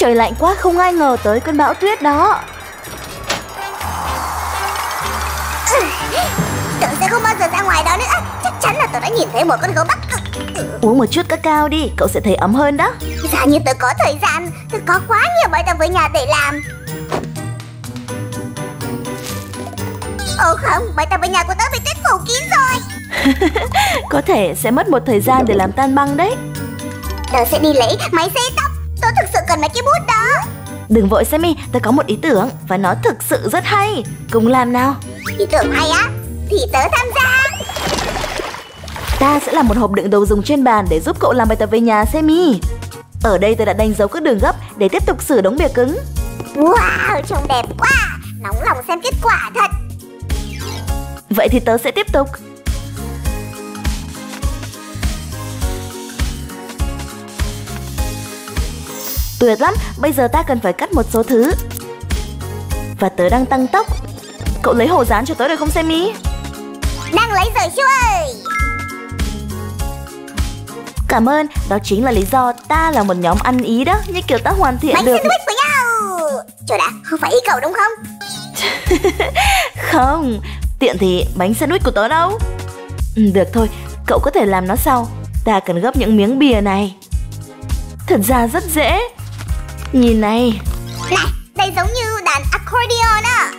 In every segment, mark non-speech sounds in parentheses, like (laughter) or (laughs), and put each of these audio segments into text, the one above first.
Trời lạnh quá không ai ngờ tới cơn bão tuyết đó. Tớ sẽ không bao giờ ra ngoài đó nữa. Chắc chắn là tớ đã nhìn thấy một con gấu bắc Uống một chút cacao đi, cậu sẽ thấy ấm hơn đó. Giả như tớ có thời gian. Tớ có quá nhiều bài tập với nhà để làm. Ồ không, bài tập ở nhà của tớ bị tuyết phủ kín rồi. (laughs) Có thể sẽ mất một thời gian để làm tan băng đấy. Tớ sẽ đi lấy máy xấy tóc cần mấy cái bút đó. Đừng vội Sammy, tớ có một ý tưởng Và nó thực sự rất hay. Cùng làm nào. Ý tưởng hay á Thì tớ tham gia. Ta sẽ làm một hộp đựng đồ dùng trên bàn Để giúp cậu làm bài tập về nhà Sammy. Ở đây tớ đã đánh dấu các đường gấp Để tiếp tục sửa đống bìa cứng. Wow, trông đẹp quá. Nóng lòng xem kết quả thật. Vậy thì tớ sẽ tiếp tục Tuyệt lắm, bây giờ ta cần phải cắt một số thứ. Và tớ đang tăng tốc. Cậu lấy hồ dán cho tớ được không Sammy? Đang lấy rồi chú ơi! Cảm ơn, đó chính là lý do ta là một nhóm ăn ý đó Như kiểu ta hoàn thiện Bánh được. sandwich của nhau! Chờ đã, không phải ý cậu đúng không? (laughs) Không, tiện thì bánh sandwich của tớ đâu. Ừ, Được thôi, cậu có thể làm nó sau. Ta cần gấp những miếng bìa này. Thật ra rất dễ Nhìn này. Này, đây giống như đàn accordion á.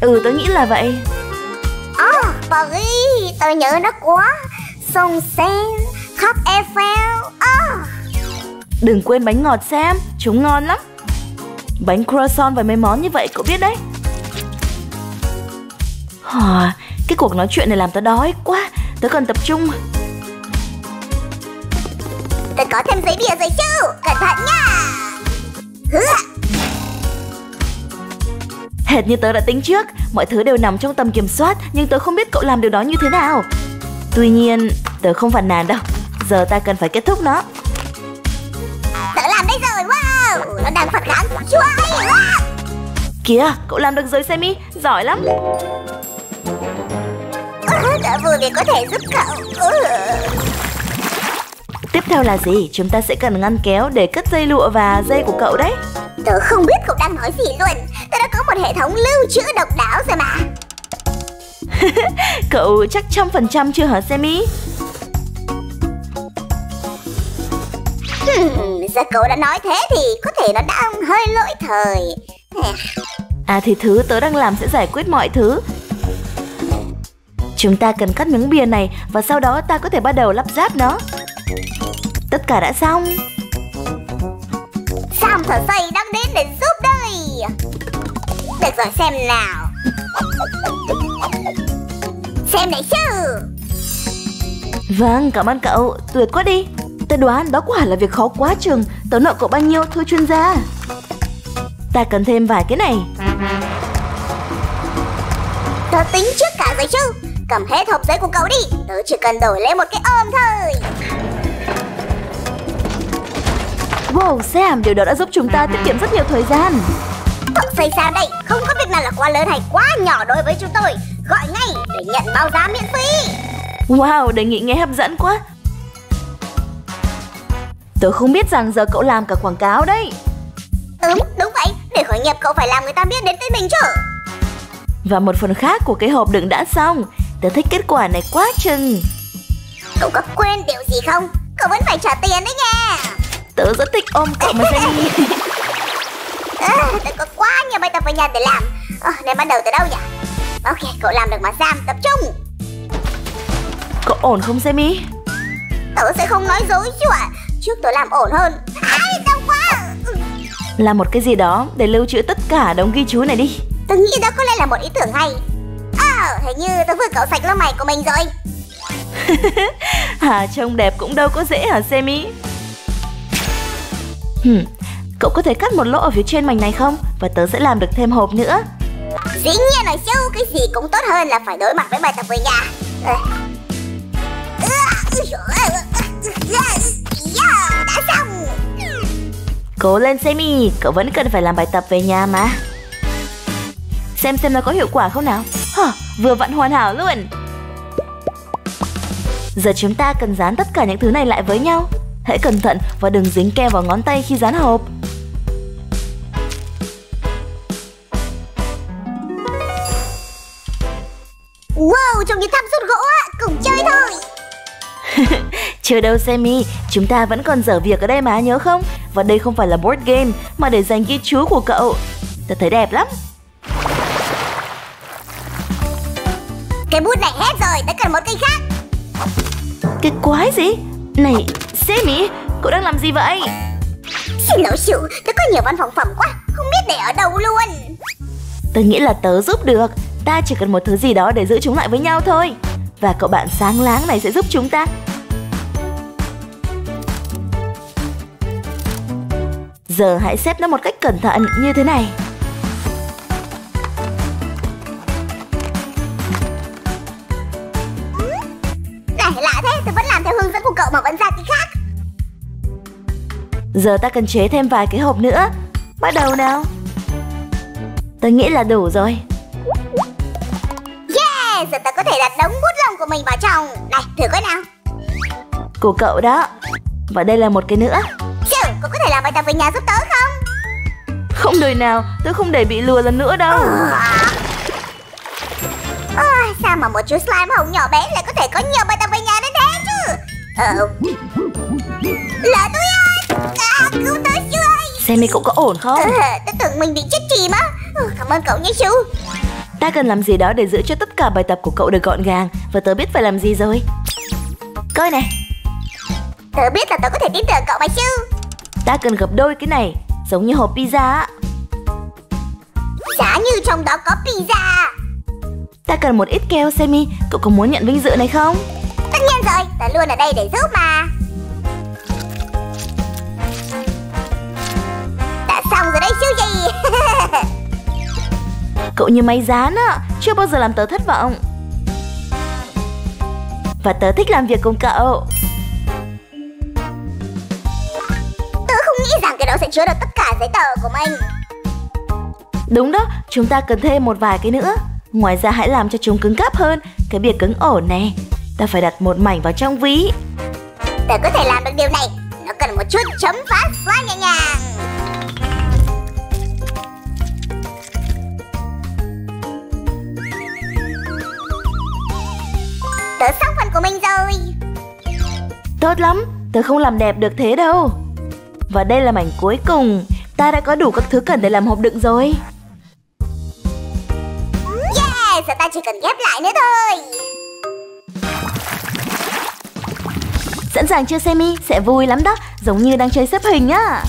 Ừ, tớ nghĩ là vậy. Ồ, oh, Paris, tôi nhớ nó quá Sông Sen, khắp Eiffel oh. Đừng quên bánh ngọt xem, chúng ngon lắm. Bánh croissant và mấy món như vậy cậu biết đấy. Hò, cái cuộc nói chuyện này làm tớ đói quá Tớ cần tập trung. Tôi có thêm giấy bìa rồi chứ Cẩn thận nha Hệt như tớ đã tính trước Mọi thứ đều nằm trong tầm kiểm soát Nhưng tớ không biết cậu làm điều đó như thế nào. Tuy nhiên tớ không phản nàn đâu. Giờ ta cần phải kết thúc nó. Tớ làm đấy rồi Wow! Nó đang phật kháng. Chuối wow. Kìa cậu làm được rồi Sammy. Giỏi lắm. Tớ vui vì có thể giúp cậu Tiếp theo là gì? Chúng ta sẽ cần ngăn kéo để cất dây lụa và dây của cậu đấy. Tớ không biết cậu đang nói gì luôn. Tớ đã có một hệ thống lưu trữ độc đáo rồi mà. (laughs) Cậu chắc trăm phần trăm chưa hả Sammy? Hmm, giờ cậu đã nói thế thì có thể nó đang hơi lỗi thời. À thì thứ tớ đang làm sẽ giải quyết mọi thứ. Chúng ta cần cắt miếng bìa này và sau đó ta có thể bắt đầu lắp ráp nó Tất cả đã xong. Sam thở xây đang đến để giúp đây. Được rồi xem nào. Xem này chứ. Vâng, cảm ơn cậu, tuyệt quá đi. Tớ đoán đó quả là việc khó quá chừng. Tớ nợ cậu bao nhiêu thưa chuyên gia? Ta cần thêm vài cái này. Tớ tính trước cả rồi chứ. Cầm hết hộp giấy của cậu đi. Tớ chỉ cần đổi lấy một cái ôm thôi Wow, Sam, điều đó đã giúp chúng ta tiết kiệm rất nhiều thời gian. Cậu xây sao đây Không có việc nào là quá lớn hay quá nhỏ đối với chúng tôi. Gọi ngay để nhận bao giá miễn phí. Wow, đề nghị nghe hấp dẫn quá. Tớ không biết rằng giờ cậu làm cả quảng cáo đấy. Đúng, đúng vậy. Để khởi nghiệp cậu phải làm người ta biết đến tên mình chứ. Và một phần khác của cái hộp đựng đã xong. Tớ thích kết quả này quá chừng. Cậu có quên điều gì không? Cậu vẫn phải trả tiền đấy nha Tớ rất thích ôm cậu mà Jenny (laughs) à, Tớ có quá nhiều bài tập ở nhà để làm à, Nên bắt đầu từ đâu nhỉ? Ok, cậu làm được mà Sam, tập trung Cậu ổn không Sammy? Tớ sẽ không nói dối chứ ạ à? Trước tớ làm ổn hơn Ai, đau quá Làm một cái gì đó để lưu trữ tất cả đống ghi chú này đi Tớ nghĩ đó có lẽ là một ý tưởng hay À, hình như tớ vừa cậu sạch lông mày của mình rồi (laughs) Hà trông đẹp cũng đâu có dễ hả Sammy? Hmm, cậu có thể cắt một lỗ ở phía trên mảnh này không? Và tớ sẽ làm được thêm hộp nữa. Dĩ nhiên rồi chứ, cái gì cũng tốt hơn là phải đối mặt với bài tập về nhà. Đã xong. Cố lên Sammy, cậu vẫn cần phải làm bài tập về nhà mà. Xem xem nó có hiệu quả không nào. Hả, vừa vặn hoàn hảo luôn. Giờ chúng ta cần dán tất cả những thứ này lại với nhau Hãy cẩn thận và đừng dính keo vào ngón tay khi dán hộp. Wow, trông như tháp rút gỗ á, cùng chơi thôi (laughs) Chưa đâu Sammy, chúng ta vẫn còn dở việc ở đây mà nhớ không? Và đây không phải là board game mà để dành ghi chú của cậu Ta thấy đẹp lắm Cái bút này hết rồi, ta cần một cây khác Cái quái gì? Này, Sammy, cậu đang làm gì vậy? Xin lỗi sự, tớ có nhiều văn phòng phẩm quá, không biết để ở đâu luôn Tớ nghĩ là tớ giúp được. Ta chỉ cần một thứ gì đó để giữ chúng lại với nhau thôi. Và cậu bạn sáng láng này sẽ giúp chúng ta. Giờ hãy xếp nó một cách cẩn thận như thế. Này Giờ ta cần chế thêm vài cái hộp nữa. Bắt đầu nào. Tớ nghĩ là đủ rồi. Yeah, giờ tớ có thể đặt đống bút lông của mình vào trong Này, thử coi nào Của cậu đó. Và đây là một cái nữa. Chứ, cậu có thể làm bài tập về nhà giúp tớ không? Không đời nào, tớ không để bị lừa lần nữa đâu. À, sao mà một chú slime hồng nhỏ bé lại có thể có nhiều bài tập về nhà đến thế chứ? Ờ... Lỡ tôi ơi! À, cứu tớ! Xem đi cậu có ổn không? Ờ, tớ tưởng mình bị chết chìm á. Ờ, cảm ơn cậu nhé chú. Ta cần làm gì đó để giữ cho tất cả bài tập của cậu được gọn gàng và tớ biết phải làm gì rồi. Coi này, Tớ biết là tớ có thể tin tưởng cậu mà chứ. ta cần gấp đôi cái này, giống như hộp pizza á. Giá như trong đó có pizza. Ta cần một ít keo Sammy, cậu có muốn nhận vinh dự này không? Tất nhiên rồi, tớ luôn ở đây để giúp mà. Chứ gì. Cậu như máy dán á, chưa bao giờ làm tớ thất vọng. Và tớ thích làm việc cùng cậu. tớ không nghĩ rằng cái đó sẽ chứa được tất cả giấy tờ của mình. Đúng đó, chúng ta cần thêm một vài cái nữa. Ngoài ra hãy làm cho chúng cứng cáp hơn, cái bìa cứng ổn này. Ta phải đặt một mảnh vào trong ví. Tớ có thể làm được điều này. Nó cần một chút chấm phá xoa nhẹ nhàng. Tớ xong phần của mình rồi. Tốt lắm, tớ không làm đẹp được thế đâu. Và đây là mảnh cuối cùng, ta đã có đủ các thứ cần để làm hộp đựng rồi. Yeah, giờ ta chỉ cần ghép lại nữa thôi. Sẵn sàng chưa Sammy? Sẽ vui lắm đó, giống như đang chơi xếp hình á.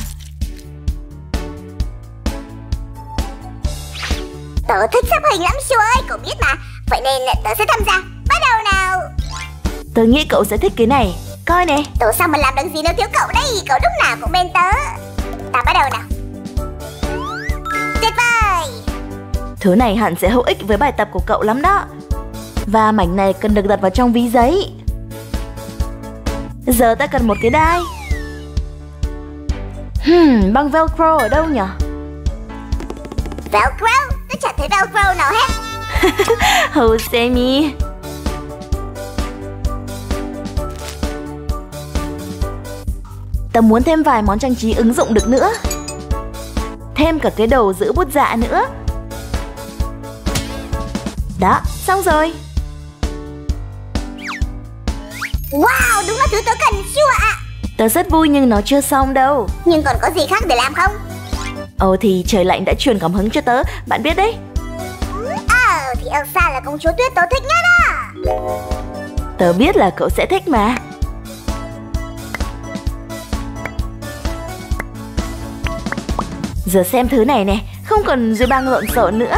Tớ thích xếp hình lắm Siêu ơi, cậu biết mà. Vậy nên tớ sẽ tham gia. Tớ nghĩ cậu sẽ thích cái này. Coi nè, Tớ sao mà làm được gì nếu thiếu cậu đây Cậu lúc nào cũng bên tớ Ta bắt đầu nào Tuyệt vời thứ này hẳn sẽ hữu ích với bài tập của cậu lắm đó. Và mảnh này cần được đặt vào trong ví giấy. Giờ ta cần một cái đai. Hmm, băng velcro ở đâu nhỉ? Velcro Tớ chẳng thấy Velcro nào hết (laughs) Oh, Sammy. Tớ muốn thêm vài món trang trí ứng dụng được nữa. Thêm cả cái đầu giữ bút dạ nữa. Đó, xong rồi. Wow đúng là thứ tớ cần siêu ạ Tớ rất vui nhưng nó chưa xong đâu. Nhưng còn có gì khác để làm không Ồ thì trời lạnh đã truyền cảm hứng cho tớ, bạn biết đấy. Ờ thì Elsa là công chúa tuyết tớ thích nhất á Tớ biết là cậu sẽ thích mà. Giờ xem thứ này nè, không còn dây băng lộn xộn nữa.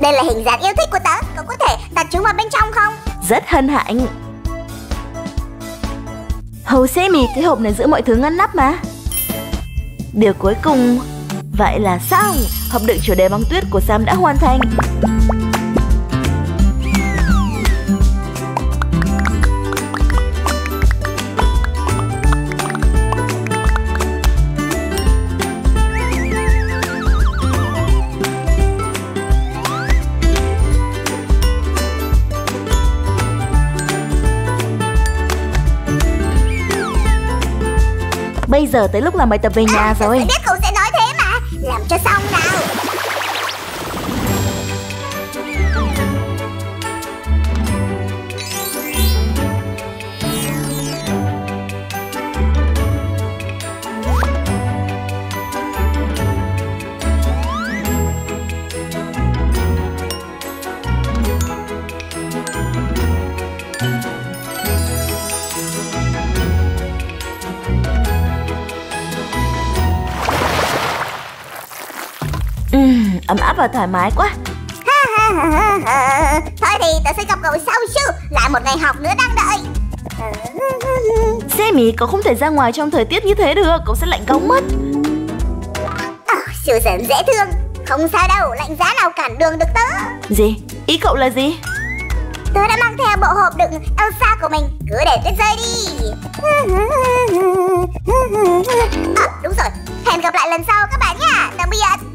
Đây là hình dáng yêu thích của tớ Cậu có thể đặt chúng vào bên trong không Rất hân hạnh. Hầu Sammy, cái hộp này giữ mọi thứ ngăn nắp mà. Điều cuối cùng, vậy là xong. Hộp đựng chủ đề băng tuyết của Sam đã hoàn thành. giờ tới lúc làm bài tập về nhà à, rồi Tôi biết cậu sẽ nói thế mà Làm cho xong nào Thank you. Ấm áp và thoải mái quá. Thôi thì tớ sẽ gặp cậu sau chứ. Lại một ngày học nữa đang đợi. Sammy, cậu không thể ra ngoài trong thời tiết như thế được. Cậu sẽ lạnh cống mất. Oh, Susan dễ thương. Không sao đâu, lạnh giá nào cản đường được tớ. Gì? Ý cậu là gì? Tớ đã mang theo bộ hộp đựng Elsa của mình. Cứ để tuyết rơi đi. À, Đúng rồi. Hẹn gặp lại lần sau các bạn nha. Tạm biệt